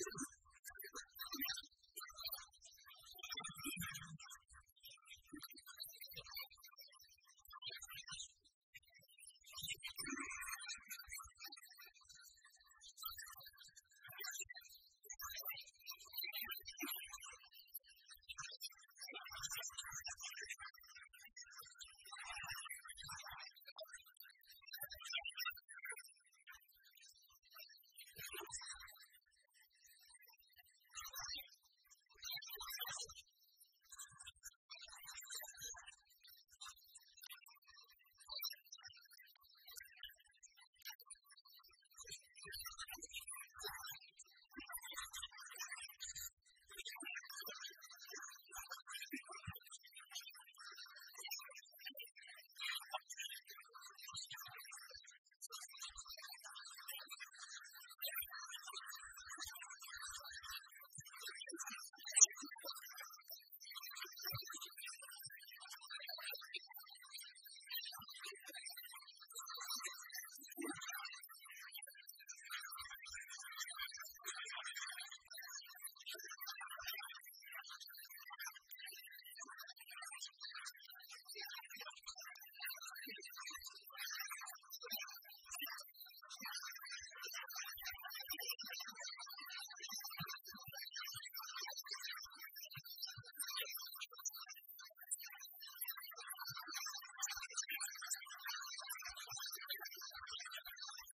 Jesus.